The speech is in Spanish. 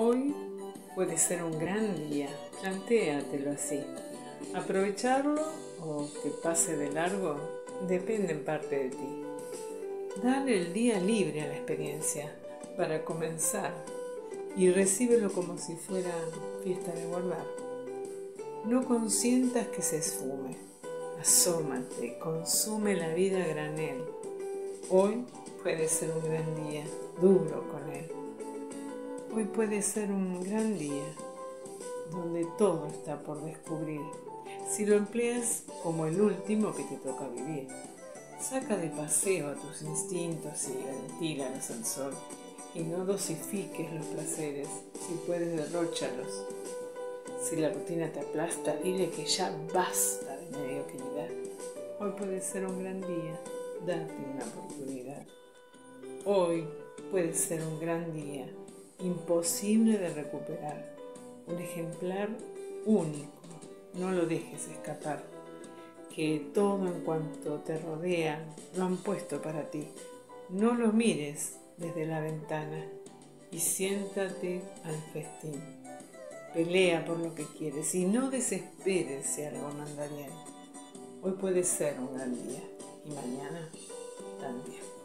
Hoy puede ser un gran día, plantéatelo así. Aprovecharlo o que pase de largo depende en parte de ti. Dale el día libre a la experiencia para comenzar y recíbelo como si fuera fiesta de guardar. No consientas que se esfume. Asómate, consume la vida granel. Hoy puede ser un gran día, duro con él. Hoy puede ser un gran día donde todo está por descubrir. Si lo empleas como el último que te toca vivir, saca de paseo a tus instintos y ventílalos al sol. Y no dosifiques los placeres, si puedes derróchalos. Si la rutina te aplasta, dile que ya basta de mediocridad. Hoy puede ser un gran día, date una oportunidad. Hoy puede ser un gran día imposible de recuperar, un ejemplar único, no lo dejes escapar, que todo en cuanto te rodea lo han puesto para ti, no lo mires desde la ventana y siéntate al festín. Pelea por lo que quieres y no desesperes si algo no anda bien. Hoy puede ser un gran día y mañana también.